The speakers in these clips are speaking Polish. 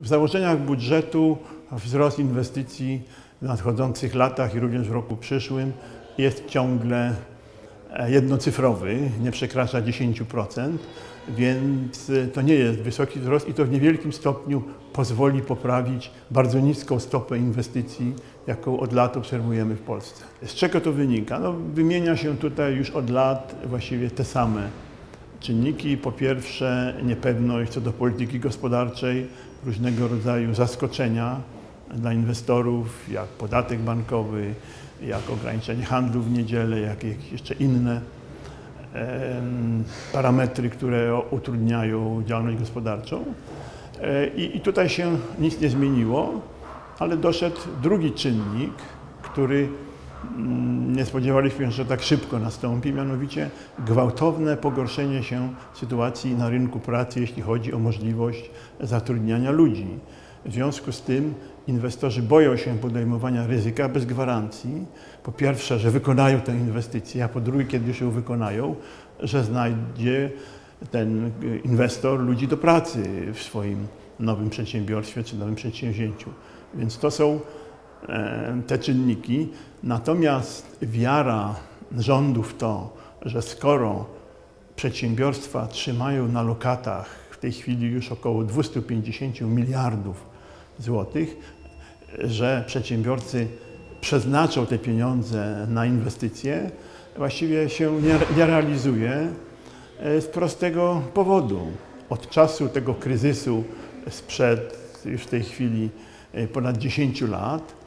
W założeniach budżetu wzrost inwestycji w nadchodzących latach i również w roku przyszłym jest ciągle e, jednocyfrowy, nie przekracza 10%, więc e, to nie jest wysoki wzrost i to w niewielkim stopniu pozwoli poprawić bardzo niską stopę inwestycji, jaką od lat obserwujemy w Polsce. Z czego to wynika? No, wymienia się tutaj już od lat właściwie te same czynniki. Po pierwsze niepewność co do polityki gospodarczej, różnego rodzaju zaskoczenia dla inwestorów, jak podatek bankowy, jak ograniczenie handlu w niedzielę, jak jeszcze inne parametry, które utrudniają działalność gospodarczą. E, I, I tutaj się nic nie zmieniło, ale doszedł drugi czynnik, który nie spodziewaliśmy się, że tak szybko nastąpi, mianowicie gwałtowne pogorszenie się sytuacji na rynku pracy, jeśli chodzi o możliwość zatrudniania ludzi. W związku z tym inwestorzy boją się podejmowania ryzyka bez gwarancji. Po pierwsze, że wykonają tę inwestycję, a po drugie, kiedy już ją wykonają, że znajdzie ten inwestor ludzi do pracy w swoim nowym przedsiębiorstwie czy nowym przedsięwzięciu. Więc to są te czynniki. Natomiast wiara rządu w to, że skoro przedsiębiorstwa trzymają na lokatach w tej chwili już około 250 miliardów złotych, że przedsiębiorcy przeznaczą te pieniądze na inwestycje, właściwie się nie, nie realizuje e, z prostego powodu. Od czasu tego kryzysu sprzed już w tej chwili e, ponad 10 lat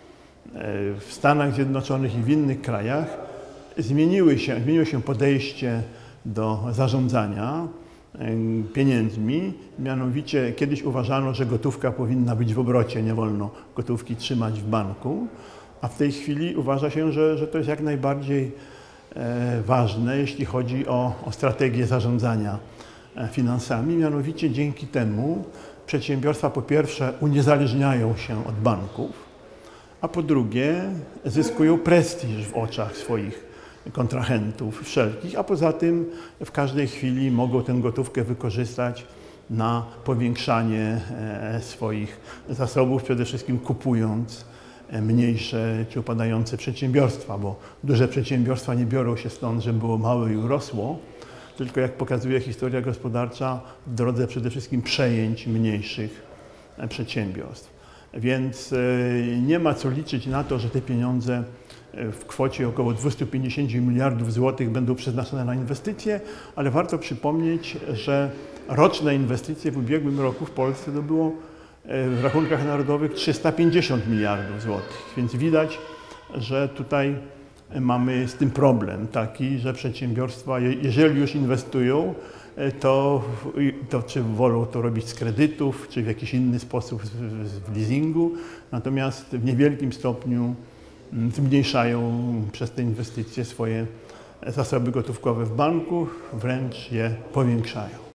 w Stanach Zjednoczonych i w innych krajach zmieniły się, zmieniło się podejście do zarządzania pieniędzmi. Mianowicie kiedyś uważano, że gotówka powinna być w obrocie, nie wolno gotówki trzymać w banku, a w tej chwili uważa się, że, że to jest jak najbardziej e, ważne, jeśli chodzi o, o strategię zarządzania e, finansami. Mianowicie dzięki temu przedsiębiorstwa po pierwsze uniezależniają się od banków, a po drugie zyskują prestiż w oczach swoich kontrahentów wszelkich, a poza tym w każdej chwili mogą tę gotówkę wykorzystać na powiększanie e, swoich zasobów, przede wszystkim kupując e, mniejsze czy upadające przedsiębiorstwa, bo duże przedsiębiorstwa nie biorą się stąd, żeby było małe i urosło, tylko jak pokazuje historia gospodarcza, w drodze przede wszystkim przejęć mniejszych e, przedsiębiorstw. Więc e, nie ma co liczyć na to, że te pieniądze e, w kwocie około 250 miliardów złotych będą przeznaczone na inwestycje, ale warto przypomnieć, że roczne inwestycje w ubiegłym roku w Polsce to było e, w rachunkach narodowych 350 miliardów złotych. Więc widać, że tutaj mamy z tym problem taki, że przedsiębiorstwa, jeżeli już inwestują, to, to czy wolą to robić z kredytów, czy w jakiś inny sposób w leasingu, natomiast w niewielkim stopniu mm, zmniejszają przez te inwestycje swoje zasoby gotówkowe w banku, wręcz je powiększają.